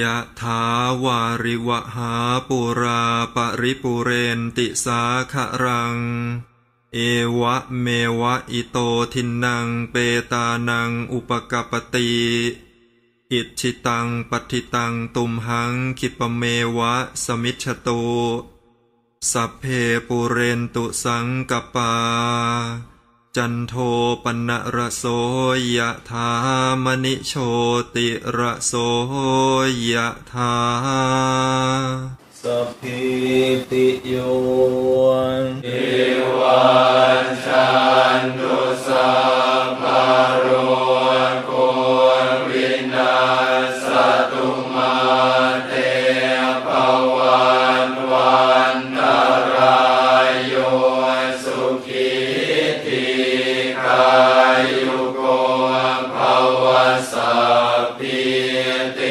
ยะถาวาริวะหาปูรา ปะริปูเรนติสาคะรัง เอวะเมวะอิโตทินนังเปตานังอุปะกัปปะติอิจฉิตังปัตถิตังตุมหัง ขิปปะเมวะ สะมิชฌะตุ สัพเพปูเรนตุสังกัปปา จันโทปัณณะระโสยะธามณิโชติระโสยะธาสัพพิติโย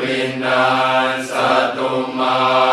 วินาสตุมา